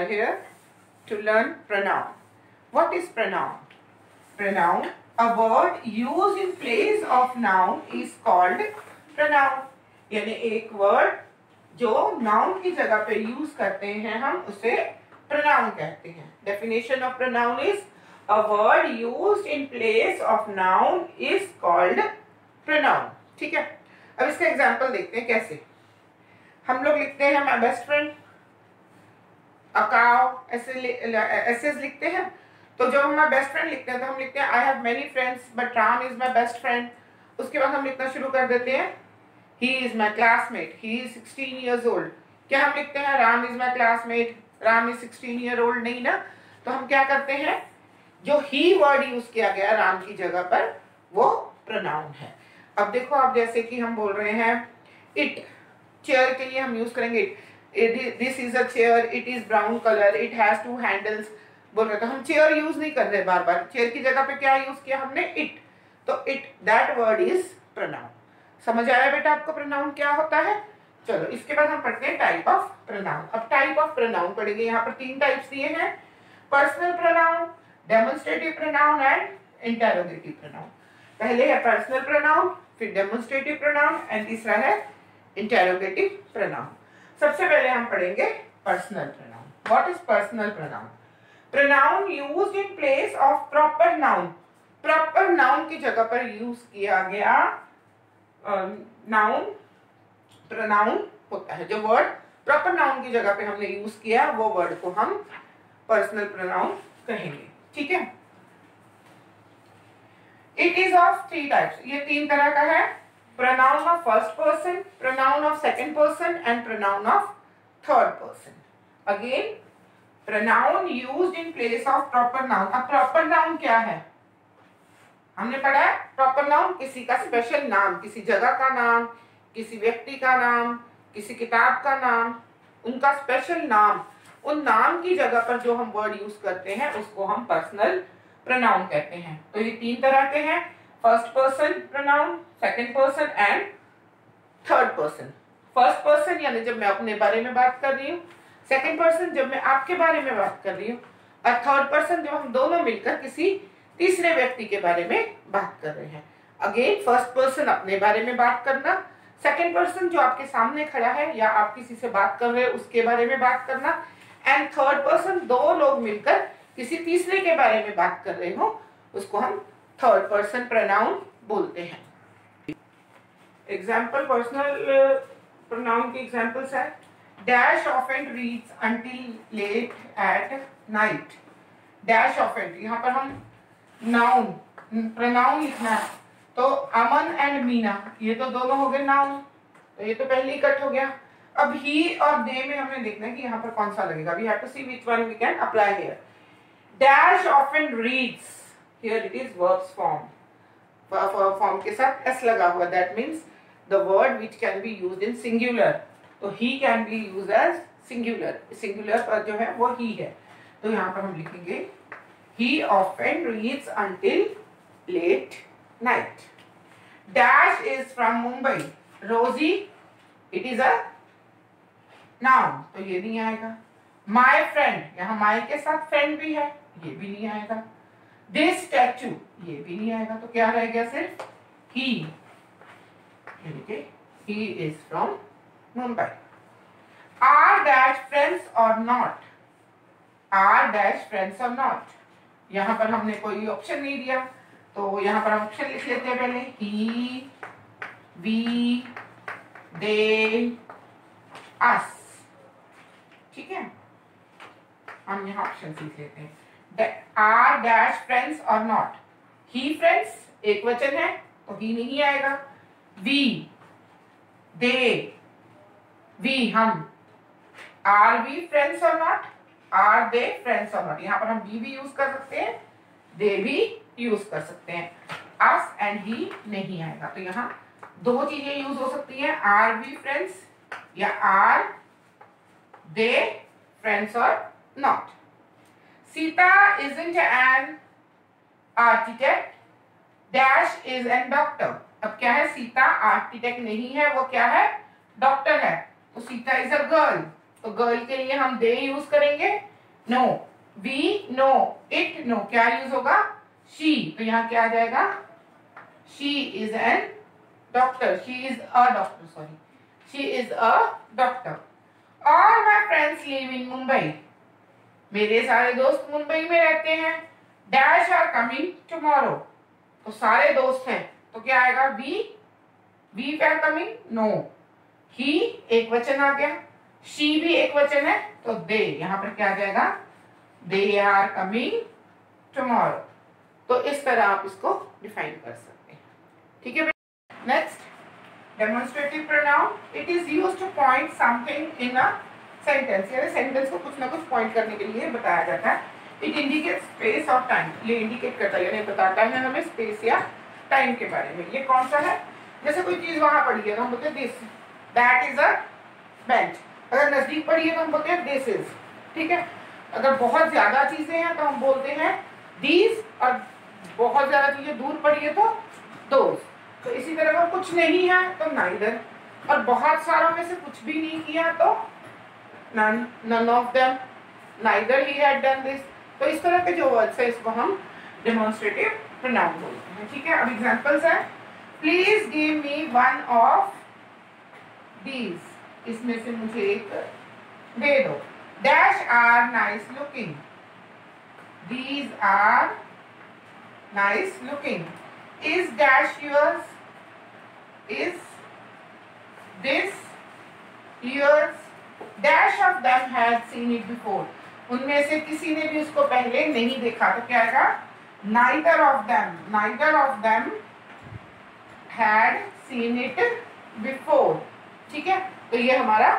are here to learn pronoun. What is pronoun? Pronoun, a word used in place of noun is called pronoun. यानी एक word जो noun की जगह पे use करते हैं हम उसे pronoun कहते हैं definition of pronoun is a word used in place of noun is called pronoun ठीक है अब इसका एग्जांपल देखते हैं कैसे हम लोग लिखते हैं माई बेस्ट फ्रेंड अकाउ ऐसे ऐसे लिखते हैं। तो जब हम माई बेस्ट फ्रेंड लिखते हैं तो हम लिखते हैं I have many friends but Ram is my best friend उसके बाद हम लिखना शुरू कर देते हैं he is my classmate he is sixteen years old क्या हम लिखते हैं Ram is my classmate Ram is sixteen year old नहीं ना? तो हम क्या करते हैं, जो ही वर्ड यूज़ किया गया राम की जगह पर, वो प्रोनाउन है। अब देखो आप जैसे कि हम बोल रहे हैं इट चेयर के लिए हम यूज़ करेंगे it this is a chair it is brown colour it has two handles बोल रहे तो हम चेयर यूज़ नहीं कर रहे बार बार चेयर की जगह पे क्या यूज़ किया हमने? इट तो it that word is pronoun समझ आया बेटा आपको प्रोनाउन क्या होता है? चलो, इसके बाद हम पढ़ते हैं टाइप ऑफ़ प्रोनाउन अब टाइप ऑफ़ प्रोनाउन पढ़ेंगे, यहाँ पर तीन टाइप्स दिए हैं। Personal pronoun demonstrative pronoun and interrogative pronoun पहले है पर्सनल प्रोनाउन फिर डेमोन्स्ट्रेटिव प्रोनाउन एंड तीसरा है इंटेरोगेटिव प्रोनाउन सबसे पहले हम पढ़ेंगे personal pronoun what is personal pronoun pronoun used in place of proper noun proper noun की जगह पर यूज़ किया गया नाउन प्रोनाउन होता है जो वर्ड प्रॉपर नाउन की जगह पे हमने यूज़ किया, वो वर्ड को हम पर्सनल प्रोनाउन कहेंगे. ठीक है? It is of three types ये तीन तरह का है. Pronoun of first person, pronoun of second person and pronoun of third person. Again, pronoun used in place of proper noun. अब proper noun क्या है हमने पढ़ा है प्रॉपर नाउन किसी का स्पेशल नाम किसी जगह का नाम किसी व्यक्ति का नाम किसी किताब का नाम उनका स्पेशल नाम उन नाम की जगह पर जो हम वर्ड यूज़ करते हैं उसको हम पर्सनल प्रोनाउन कहते हैं तो ये तीन तरह के हैं first person pronoun second person and third person first person यानी जब मैं अपने बारे में बात कर रही हूँ सेकंड पर्सन जब मैं आपके बारे में बात कर रही हूँ, और थर्ड पर्सन जब हम दोनों मिलकर किसी तीसरे व्यक्ति के बारे में बात कर रहे हैं। अगेन फ़र्स्ट पर्सन अपने बारे में बात करना सेकंड पर्सन जो आपके सामने खड़ा है या आप किसी से बात कर रहे हैं, उसके बारे में बात करना एंड थर्ड पर्सन दो लोग मिलकर किसी तीसरे के बारे में बात कर रहे हो, उसको हम थर्ड पर्सन प्रोनाउन बोलते हैं। एग्ज़ाम्पल पर्सनल प्रोनाउन के एग्जाम्पल्स है। Dash ऑफेंट reads until late at night dash ऑफेंट यहाँ पर हम नाउन प्रोनाउन लिखना है। तो अमन एंड मीना, ये तो दोनों हो गए नाउन तो ये तो पहले ही कट हो गया। अब ही और दे में हमें देखना है कि यहाँ पर कौन सा लगेगा। We have to see which one we can apply here dash often reads here it is verbs form form के साथ s लगा हुआ that means the word which can be used in singular तो he can be used as singular singular पर जो है वो he है तो यहाँ पर हम लिखेंगे he often reads until late night dash is from Mumbai Rosie it is a noun तो ये नहीं आएगा my friend यहाँ my के साथ friend भी है ये भी नहीं आएगा दिस स्टैचू ये भी नहीं आएगा तो क्या रह गया सिर्फ़? He he is from Mumbai are dash friends or not are dash friends or not यहाँ पर हमने कोई ऑप्शन नहीं दिया तो यहाँ पर हम ऑप्शन लिख लेते हैं पहले. ही वी दे अस ठीक है? हम यहाँ ऑप्शन लिख लेते हैं. Are dash friends or not he friends एक वचन है तो ही नहीं आएगा। वी दे वी हम are we friends or not are they friends or not यहाँ पर हम वी भी यूज़ कर सकते हैं दे भी यूज़ कर सकते हैं। अस एंड ही नहीं आएगा। तो यहाँ दो चीज़ें यूज़ हो सकती हैं आर वी फ्रेंड्स या are they friends or not Sita isn't an architect. Dash is an doctor. अब क्या है? सीता आर्किटेक्ट नहीं है, वो क्या है? डॉक्टर है। तो सीता इज़ अ गर्ल तो गर्ल के लिए हम दे यूज़ करेंगे? No we no it no क्या यूज़ होगा? शी तो यहाँ क्या आ जाएगा? She is an doctor she is a doctor sorry she is a doctor all my friends live in Mumbai मेरे सारे दोस्त मुंबई में रहते हैं। डैश आर कमिंग टुमारो तो सारे दोस्त हैं। तो क्या आएगा? We we are coming no he एक वचन आ गया। शी भी एक वचन है। तो दे यहाँ पर क्या आ जाएगा? दे आर कमिंग टुमारो तो इस तरह आप इसको डिफाइन कर सकते हैं। ठीक है next demonstrative pronoun it is use to point something in a sentence यानी सेंटेंस को कुछ ना कुछ पॉइंट करने के लिए बताया जाता है। इट इंडिकेट स्पेस और टाइम ये इंडिकेट करता है, यानी बताता है हमें स्पेस या टाइम के बारे में। ये कौन सा है? जैसे कोई चीज़ वहाँ पड़ी है तो हम बोलते हैं this that is a bench अगर नज़दीक पड़ी है तो हम बोलते हैं दिस इज़ ठीक है? अगर बहुत ज़्यादा चीज़ें हैं तो हम बोलते हैं दीज और बहुत ज़्यादा चीज़ें दूर पड़ी है तो दोज तो इसी तरह अगर कुछ नहीं है तो नाइदर और बहुत सारों में से कुछ भी नहीं किया तो none none of them. Neither he had done this. तो इस तरह के जो वर्ड्स है, इसको हम डेमोन्स्ट्रेटिव प्रोनाउन बोलते हैं, ठीक है? अब एग्जांपल्स है। Please give me one of these इसमें से मुझे एक दे दो। Dash are nice looking these are nice looking is dash yours? Is this yours? Dash of them had seen it before उनमें से किसी ने भी उसको पहले नहीं देखा तो क्या आएगा? Neither of them neither of them had seen it before ठीक है? तो ये हमारा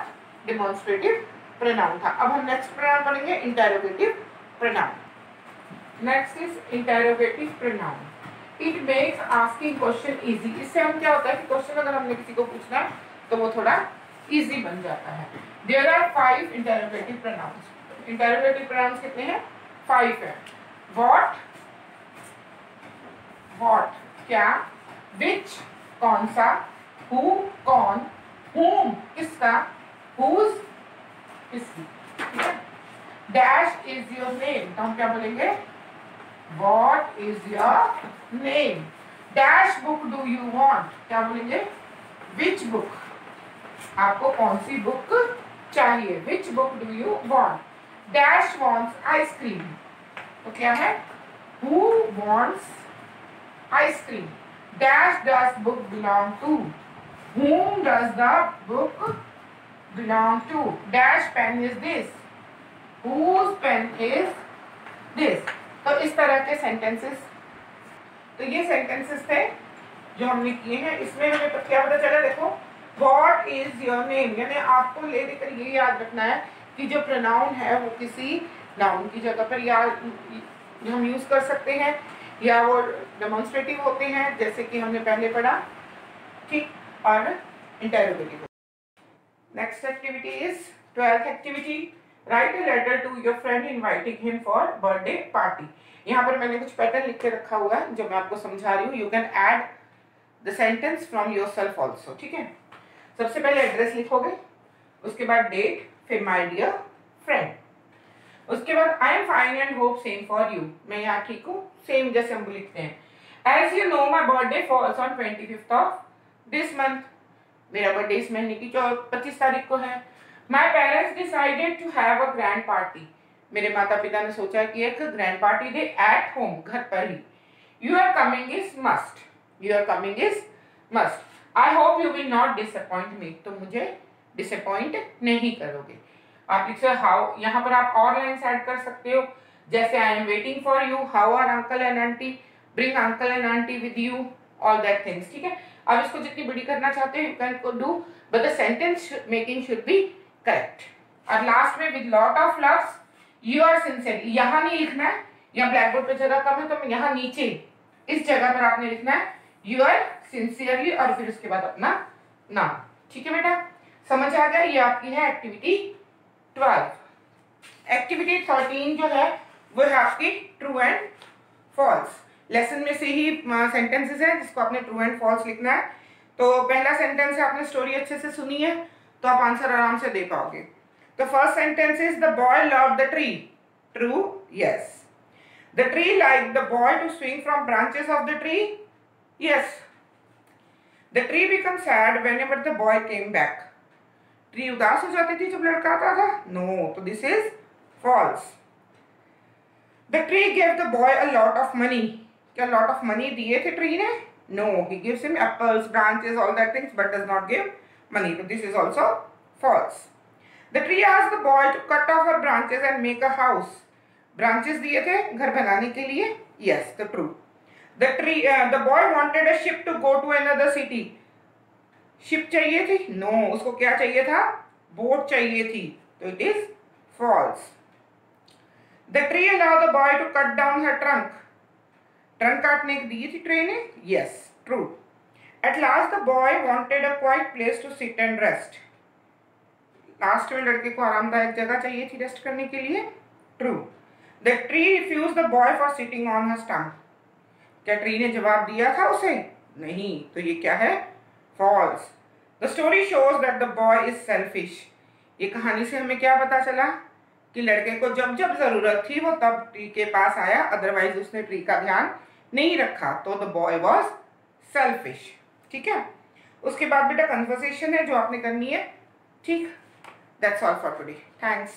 डिमॉन्स्ट्रेटिव प्रोनाउन था। अब हम नेक्स्ट प्रोनाउन पढ़ेंगे interrogative pronoun next is interrogative pronoun it makes asking question easy इससे हम क्या होता है कि क्वेश्चन अगर हमने किसी को पूछना है तो वो थोड़ा इजी बन जाता है। There are five interrogative pronouns interrogative pronouns कितने हैं? फाइव है। वॉट वॉट क्या? विच कौन सा? हु कौन? हुम किसका? हुज किसकी? डैश इज़ योर नेम तो हम क्या बोलेंगे? What is your name dash book do you want क्या बोलेंगे? विच बुक आपको कौन सी बुक चाहिए? Which book do you want dash wants ice cream तो क्या है? Who wants ice cream dash does book belong to whom does the book belong to? Dash pen is this. Whose pen is this? तो इस तरह के sentences तो ये sentences थे जो हमने किए हैं। इसमें हमें क्या पता चला? देखो। वॉट इज़ योर नेम यानी आपको ले लेकर ये याद रखना है कि जो प्रोनाउन है वो किसी नाउन की जगह पर या हम यूज़ कर सकते हैं या वो डेमोन्स्ट्रेटिव होते हैं, जैसे कि हमने पहले पढ़ा, ठीक, और interrogative next activity is twelfth activity write a letter to your friend inviting him for birthday party यहाँ पर मैंने कुछ पैटर्न लिख के रखा हुआ है, जो मैं आपको समझा रही हूँ। You can add the sentence from yourself also ठीक है? सबसे पहले एड्रेस लिखोगे, उसके बाद डेट फिर माय डियर फ्रेंड उसके बाद I am fine and hope same for you मैं यहाँ ठीक हूँ सेम जैसे हम लिखते हैं. As you know my birthday falls on twenty fifth of this month मेरा बर्थडे इस महीने की चौ, पच्चीस तारीख को है. My parents decided to have a grand party मेरे माता पिता ने सोचा कि एक ग्रैंड पार्टी दे एट होम घर पर ही. You are coming is must you are coming is must I hope you will not disappoint me तो मुझे डिसअपॉइंट नहीं करोगे। आप लिख सकते हाउ यहाँ पर आप और लाइन ऐड कर सकते हो। जैसे I am waiting for you how are uncle and aunty bring uncle and aunty with you all that things ठीक है? अब इसको जितनी बड़ी करना चाहते हो you can do but the sentence making should be correct और लास्ट में with lot of loves you are sincere यहाँ नहीं लिखना है, यहाँ ब्लैक बोर्ड पे जगह कम है तो यहाँ नीचे, इस जगह पर आपने लिखना है यू आर सिंसियरली और फिर उसके बाद अपना नाम। ठीक है बेटा? समझ आ गया? ये आपकी है एक्टिविटी ट्वेल्व एक्टिविटी थर्टीन जो है, वो है आपकी ट्रू एंड फॉल्स लेसन में से ही सेंटेंसेस है जिसको आपने ट्रू एंड फॉल्स लिखना है। तो पहला सेंटेंस है, आपने स्टोरी अच्छे से सुनी है तो आप आंसर आराम से दे पाओगे। तो first sentence is the boy love the tree true yes the tree like the boy to swing from branches of the tree tree? Yes. The tree became sad whenever the boy came back. Tree उदास हो जाती थी जब लड़का आता था? No तो this is false the tree gave the boy a lot of money क्या लॉट ऑफ़ मनी दिए थे ट्री ने? No he gives him apples branches all that things but does not give money तो this is also false the tree asked the boy to cut off her branches and make a house branches दिए थे घर बनाने के लिए? Yes the the tree the boy wanted a ship to go to another city ship चाहिए थी? No no, उसको क्या चाहिए था? बोट चाहिए थी. तो it is false the tree allow the boy to cut down her trunk trunk काटने की दी थी ट्रे ने? Yes true at last the boy wanted a quiet place to sit and rest last में लड़के को आरामदायक जगह चाहिए थी रेस्ट करने के लिए? True the tree refuse the boy for sitting on her stump क्या ट्री ने जवाब दिया था उसे। नहीं तो ये क्या है? False the story shows that the boy is selfish ये कहानी से हमें क्या पता चला? कि लड़के को जब जब ज़रूरत थी, वो तब ट्री के पास आया अदरवाइज़ उसने ट्री का ध्यान नहीं रखा। तो द बॉय वॉज़ सेल्फिश ठीक है? उसके बाद बेटा कन्वर्सेशन है जो आपने करनी है। ठीक? That's all for today thanks